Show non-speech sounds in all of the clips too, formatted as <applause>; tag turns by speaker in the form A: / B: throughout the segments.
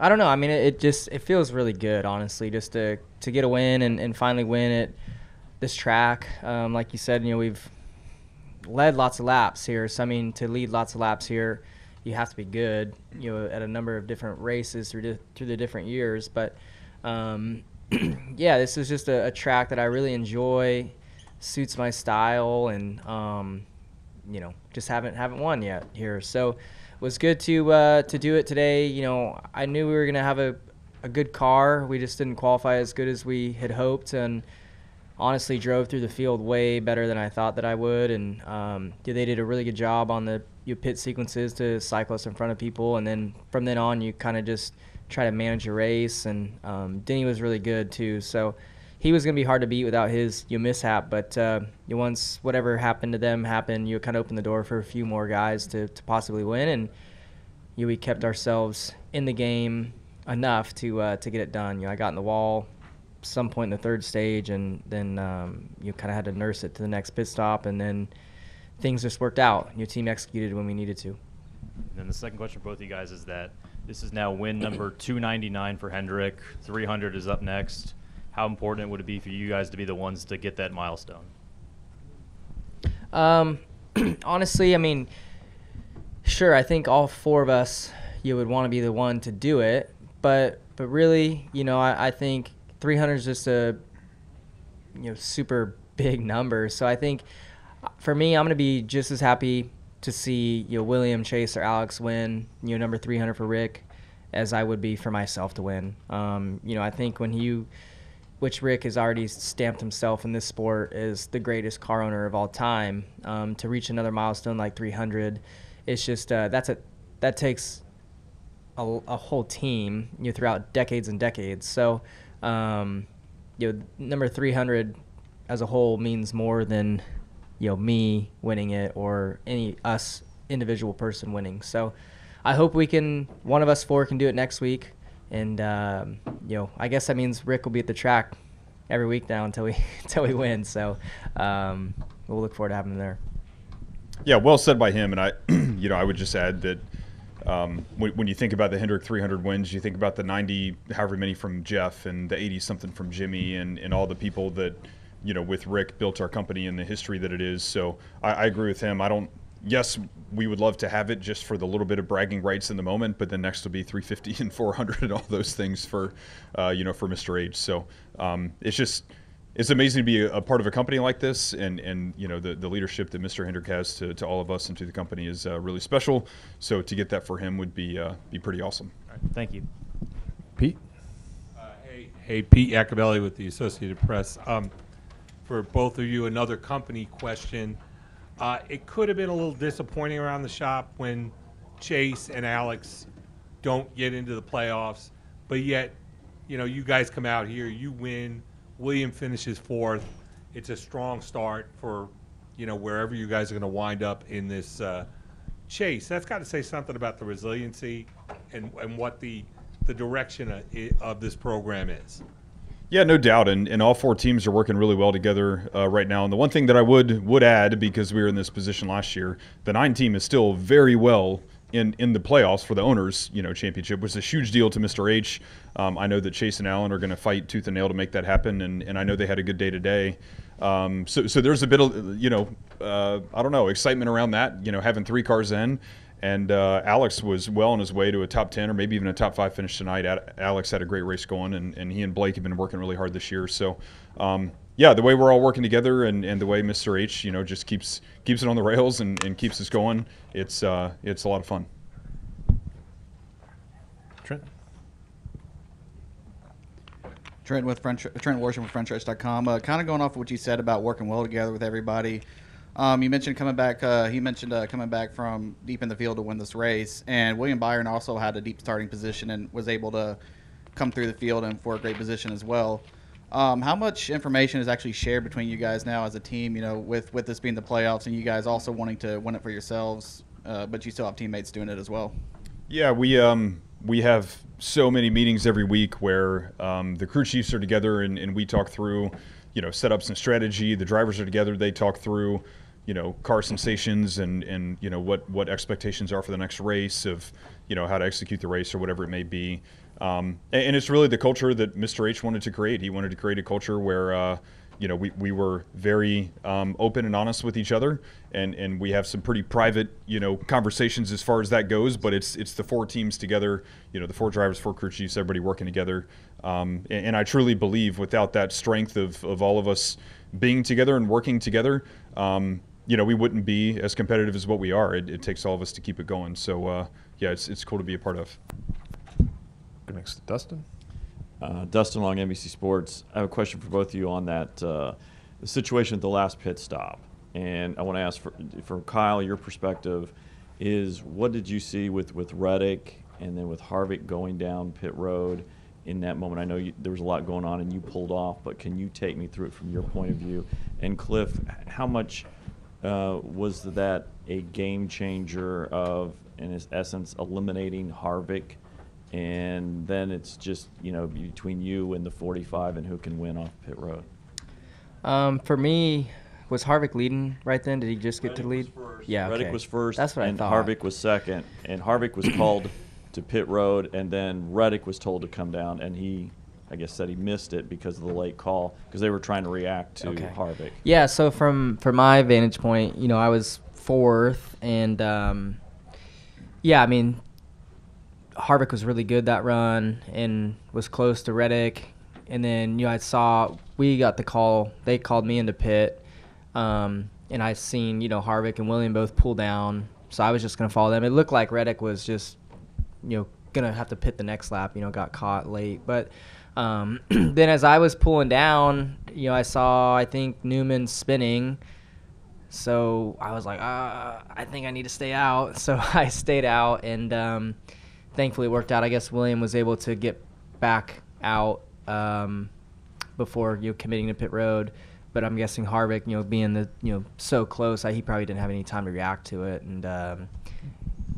A: I don't know. I mean, it, it, just it feels really good, honestly, just to to get a win and, and finally win at this track. Um, like you said, you know, we've led lots of laps here. So I mean, to lead lots of laps here, you have to be good. You know, at a number of different races through the, through the different years. But um, <clears throat> yeah, this is just a, a, track that I really enjoy. Suits my style, and um, you know, just haven't haven't won yet here. So it was good to uh, to do it today. You know, I knew we were gonna have a a good car. We just didn't qualify as good as we had hoped, and honestly drove through the field way better than I thought that I would. And um, they did a really good job on the you pit sequences to cyclists in front of people, and then from then on, you kind of just try to manage your race. And um, Denny was really good too, so he was going to be hard to beat without his you mishap. But uh, once whatever happened to them happened, you kind of opened the door for a few more guys to, to possibly win, and you we kept ourselves in the game enough to uh, to get it done. You know, I got in the wall some point in the third stage, and then um, you kind of had to nurse it to the next pit stop, and then things just worked out. Your team executed when we needed to.
B: And then the second question for both of you guys is that this is now win number 299 for Hendrick. 300 is up next. How important would it be for you guys to be the ones to get that milestone?
A: Um, <clears throat> honestly, I mean, sure. I think all four of us, you would want to be the one to do it, but but really, you know, I, I think 300 is just a you know super big number. So I think for me, I'm gonna be just as happy to see you know William Chase or Alex win you know number 300 for Rick as I would be for myself to win. Um, you know, I think when you which Rick has already stamped himself in this sport as the greatest car owner of all time. Um, to reach another milestone like 300, it's just uh, that's a that takes a, a, whole team you know throughout decades and decades. So um, you know, number 300 as a whole means more than you know me winning it or any us individual person winning. So I hope we can one of us four can do it next week, and um, you know I guess that means Rick will be at the track every week now until we <laughs> until we win. So um, we'll look forward to having him there.
C: Yeah, well said by him, and I, <clears throat> you know, I would just add that um, when, when, you think about the Hendrick 300 wins, you think about the 90, however many from Jeff, and the 80 something from Jimmy, and, and all the people that, you know, with Rick built our company and the history that it is. So I, I agree with him. I don't. Yes, we would love to have it just for the little bit of bragging rights in the moment, but then next will be 350 and 400 and all those things for, uh, you know, for Mr. H. So um, it's just it's amazing to be a, a, part of a company like this, and and you know the, the leadership that Mr. Hendrick has to, to all of us and to the company is uh, really special. So to get that for him would be uh, be pretty awesome.
B: thank you,
D: Pete. Uh, hey, hey, Pete Iacobelli with the Associated Press. Um, for both of you, another company question. Uh, it could have been a little disappointing around the shop when Chase and Alex don't get into the playoffs, but yet, you know, you guys come out here, you win William finishes fourth. It's a strong start for, you know, wherever you guys are going to wind up in this uh, chase. That's got to say something about the resiliency and, and what the the direction of, of this program is.
C: Yeah, no doubt, and, and all four teams are working really well together uh, right now. And the one thing that I would would add, because we were in this position last year, the nine team is still very well in in the playoffs for the owners, you know, championship was a huge deal to Mr. H. Um, I know that Chase and Alan are going to fight tooth and nail to make that happen, and, and I know they had a good day today. Um, so so there's a bit of you know uh, I don't know excitement around that. You know, having three cars in, and uh, Alex was well on his way to a top ten or maybe even a top five finish tonight. Alex had a great race going, and, and he and Blake have been working really hard this year. So. Um, yeah, the way we're all working together and, and the way Mr. H, you know, just keeps keeps it on the rails and, and keeps us going. It's uh, it's a lot of fun.
D: Trent.
E: Trent with French, Trent Worsham with FrenchRace.com. Uh, kind of going off of what you said about working well together with everybody. Um, you mentioned coming back. Uh, he mentioned uh, coming back from deep in the field to win this race, and William Byron also had a deep starting position and was able to come through the field and for a great position as well. Um, how much information is actually shared between you guys now as a team? You know, with with this being the playoffs and you guys also wanting to win it for yourselves, uh, but you still have teammates doing it as well.
C: Yeah, we um, we have so many meetings every week where um, the crew chiefs are together and, and we talk through, you know, setups and strategy. The drivers are together; they talk through, you know, car sensations and and you know what what expectations are for the next race of, you know, how to execute the race or whatever it may be. Um, and, and it's really the culture that Mr. H wanted to create. He wanted to create a culture where, uh, you know, we, we were very um, open and honest with each other, and, and we have some pretty private, you know, conversations as far as that goes. But it's it's the four teams together, you know, the four drivers, four crew chiefs, everybody working together. Um, and, and I truly believe without that strength of, of all of us being together and working together, um, you know, we wouldn't be as competitive as what we are. It, it takes all of us to keep it going. So, uh, yeah, it's, it's cool to be a part of.
F: Go next to Dustin.
G: Uh, Dustin Long, NBC Sports. I have a question for both of you on that uh, the situation at the last pit stop, and I want to ask for, from Kyle your perspective is what did you see with with Reddick and then with Harvick going down pit road in that moment? I know you, there was a lot going on and you pulled off, but can you take me through it from your point of view? And Cliff, how much uh, was that a game changer of, in its essence, eliminating Harvick? and then it's just you know between you and the 45 and who can win off pit road.
A: Um, for me, was Harvick leading right then? Did he just get to lead? Yeah,
G: Reddick was first.
A: That's what
G: and
A: I thought.
G: Harvick was second, and Harvick was called to pit road, and then Reddick was told to come down, and he, I guess, said he missed it because of the late call because they were trying to react to
A: Okay.
G: Harvick.
A: Yeah, so from from my vantage point, you know, I was fourth, and um, yeah, I mean, Harvick was really good that run and was close to Reddick, and then you know I saw we got the call. They called me into pit, um, and I seen you know Harvick and William both pull down, so I was just gonna follow them. It looked like Reddick was just you know gonna have to pit the next lap. You know, got caught late, but. Um, <clears throat> then as I was pulling down, you know, I saw I think Newman spinning, so I was like, uh, I think I need to stay out. <laughs> So I stayed out, and um, thankfully it worked out. I guess William was able to get back out um, before you know, committing to pit road. But I'm guessing Harvick, you know, being the you know so close, I, he probably didn't have any time to react to it, and um,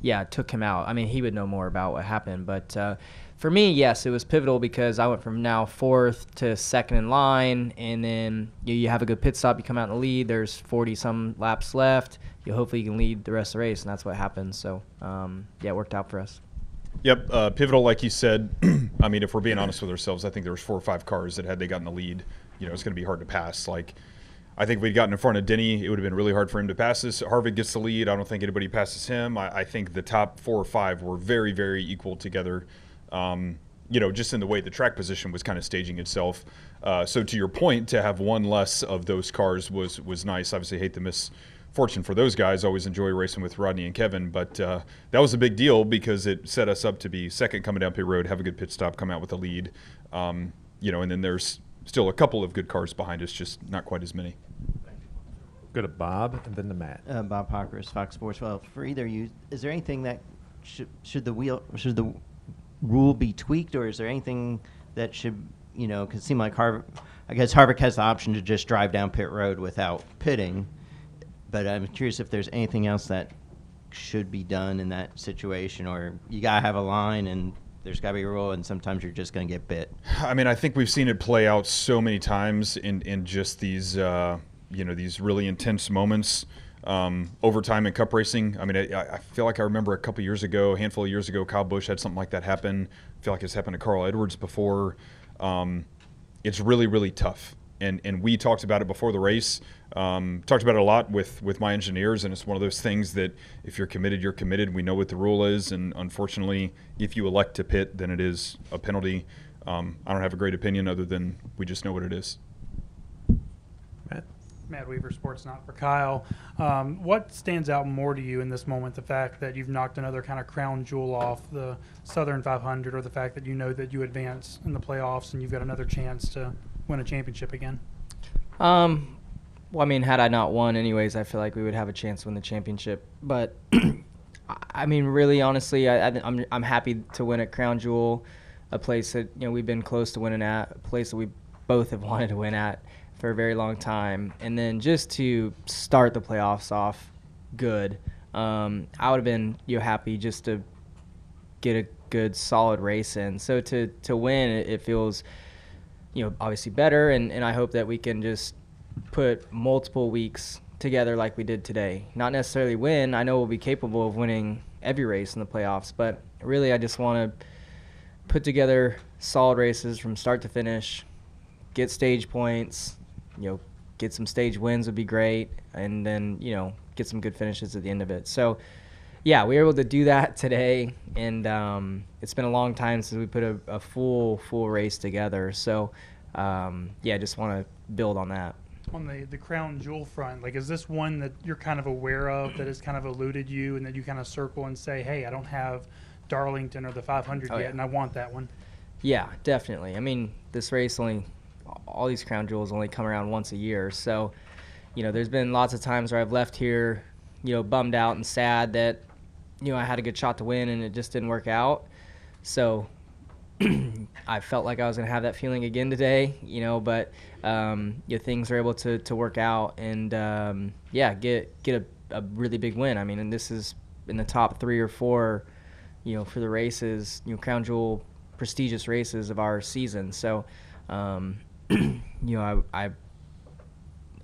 A: yeah, took him out. I mean, he would know more about what happened, but uh, for me, yes, it was pivotal because I went from now fourth to second in line, and then you, you have a good pit stop, you come out in the lead. There's 40 some laps left. You hopefully you can lead the rest of the race, and that's what happened. So um, yeah, it worked out for us.
C: Yep, uh, pivotal, like you said. <clears throat> I mean, if we're being honest with ourselves, I think there was four or five cars that had they gotten the lead, you know, it's going to be hard to pass. Like, I think if we'd gotten in front of Denny, it would have been really hard for him to pass this. Harvick gets the lead. I don't think anybody passes him. I, I think the top four or five were very, very equal together. Um, you know, just in the way the track position was kind of staging itself. Uh, so to your point, to have one less of those cars was was nice. Obviously, hate the miss fortune for those guys. Always enjoy racing with Rodney and Kevin, but uh, that was a big deal because it set us up to be second coming down pit road, have a good pit stop, come out with a lead. Um, you know, and then there's still a couple of good cars behind us, just not quite as many.
F: Go to Bob and then to Matt.
H: Uh, Bob Pockrass, Fox Sports. Well, for either of you, is there anything that should should the wheel should the rule be tweaked, or is there anything that should you know? Because it seemed like Harvick, I guess Harvick has the option to just drive down pit road without pitting, but I'm curious if there's anything else that should be done in that situation, or you gotta have a line and there's gotta be a rule, and sometimes you're just gonna get bit.
C: I mean, I think we've seen it play out so many times in in just these uh, you know these really intense moments. Um, overtime in cup racing. I mean, I, I feel like I remember a couple years ago, a handful of years ago, Kyle Busch had something like that happen. I feel like it's happened to Carl Edwards before. Um, it's really, really tough. And and we talked about it before the race. Um, talked about it a lot with with my engineers, and it's one of those things that if you're committed, you're committed. We know what the rule is, and unfortunately, if you elect to pit, then it is a penalty. Um, I don't have a great opinion other than we just know what it is.
F: Matt.
I: Weaver, Sports Not for Kyle. Um, what stands out more to you in this moment? The fact that you've knocked another kind of crown jewel off the Southern 500, or the fact that you know that you advance in the playoffs and you've got another chance to win a championship again?
A: Um, well, I mean, had I not won, anyways, I feel like we would have a chance to win the championship. But <clears throat> I mean, really, honestly, I, I, I'm I'm happy to win at Crown Jewel, a place that you know we've been close to winning at, a place that we both have <laughs> wanted to win at for a very long time, and then just to start the playoffs off good. Um, I would have been you know, happy just to get a good solid race in. So to to win, it, feels you know obviously better, and and I hope that we can just put multiple weeks together like we did today. Not necessarily win. I know we'll be capable of winning every race in the playoffs, but really I just want to put together solid races from start to finish, get stage points, you know, get some stage wins would be great, and then you know get some good finishes at the end of it. So, yeah, we were able to do that <laughs> today, and um, it's been a long time since we put a, a full full race together. So, um, yeah, I just want to build on that.
I: On the, the crown jewel front, like, is this one that you're kind of aware of that has kind of eluded you and that you kind of circle and say, hey, I don't have Darlington or the 500
A: Oh,
I: yet,
A: yeah.
I: and I want that one?
A: Yeah, definitely. I mean, this race only, all these crown jewels only come around once a year. So, you know, there's been lots of times where I've left here, you know, bummed out and sad that, you know, I had a good shot to win and it just didn't work out. So, <clears throat> I felt like I was going to have that feeling again today, you know, but, um, you know, things were able to, to work out and, um, yeah, get, get a, a really big win. I mean, and this is in the top three or four, you know, for the races, you know, crown jewel prestigious races of our season. So, um, <clears throat> you know, I, I,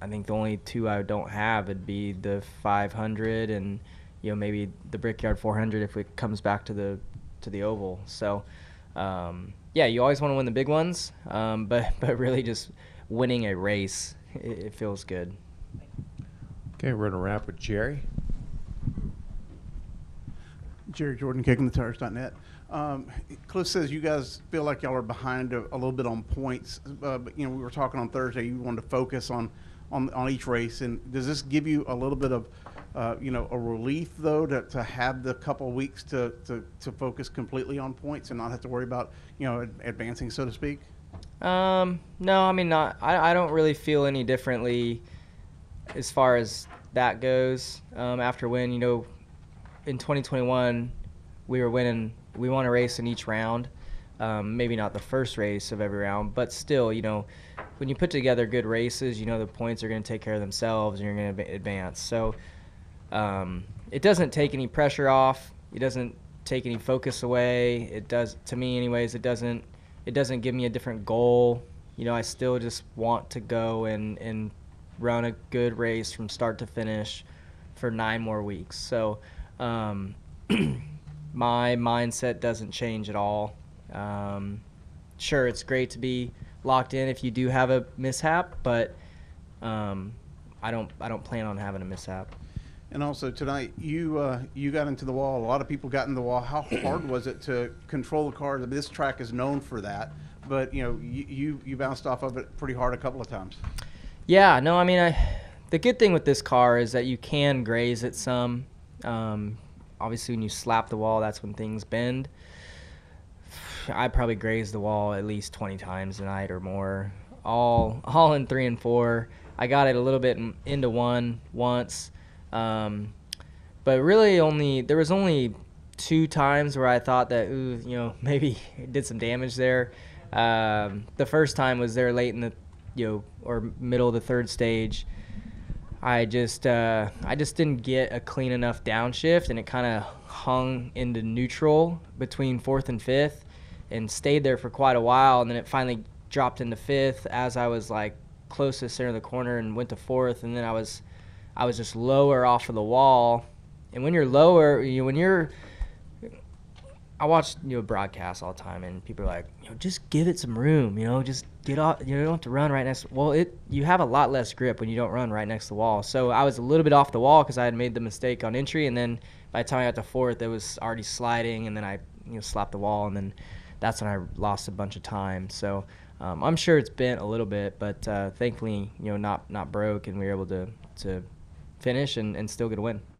A: I think the only two I don't have would be the 500 and, you know, maybe the Brickyard 400 if it comes back to the to the oval. So, um, yeah, you always want to win the big ones, um, <laughs> but but really just winning a race, it, it feels good.
F: Okay, we're gonna wrap with Jerry.
J: Jerry Jordan, kickingthetires.net. Um, Cliff says you guys feel like y'all are behind a, a little bit on points, uh, but you know we were talking on Thursday. You wanted to focus on, on on each race, and does this give you a little bit of, uh, you know, a relief though to, to have the couple weeks to, to, to focus completely on points and not have to worry about you know ad- advancing, so to speak?
A: Um, no, I mean not. I, I don't really feel any differently as far as that goes. Um, after win, you know, in 2021, we were winning. We won a race in each round. Um, maybe not the first race of every round, but still, you know, when you put together good races, you know the points are going to take care of themselves, and you're going to advance. So um, it doesn't take any pressure off. It doesn't take any focus away. It does, to me, anyways. It doesn't. It doesn't give me a different goal. You know, I still just want to go and and run a good race from start to finish for nine more weeks. So um, <clears throat> my mindset doesn't change at all. Um, sure, it's great to be locked in if you do have a mishap, but um, I don't. I don't plan on having a mishap.
J: And also tonight, you uh, you got into the wall. A lot of people got in the wall. How hard <clears throat> was it to control the cars? Mean, this track is known for that, but you know, you, you you bounced off of it pretty hard a couple of times.
A: Yeah, no, I mean, I, the good thing with this car is that you can graze it some. Um, obviously, when you slap the wall, that's when things bend. I probably grazed the wall at least 20 times a night or more, all <laughs> all in three and four. I got it a little bit in- into one once, um, but really only there was only two times where I thought that ooh, you know <laughs> maybe it did some damage there. Um, the first time was there late in the you know or middle of the third stage. I just uh, I just didn't get a clean enough downshift, and it kind of hung into neutral between fourth and fifth, and stayed there for quite a while, and then it finally dropped into fifth as I was like closest center of the corner and went to fourth, and then I was I was just lower off of the wall, and when you're lower, you when you're I watch you know broadcasts all the time, and people are like, you know, just give it some room, you know, just get off. You, know, you don't have to run right next. Well, it you have a lot less grip when you don't run right next to the wall. So I was a little bit off the wall because I had made the mistake on entry, and then by the time I got to fourth, it was already sliding, and then I you know slapped the wall, and then that's when I lost a bunch of time. So um, I'm sure it's bent a little bit, but uh, thankfully you know not not broke, and we were able to to finish and, and still get a win.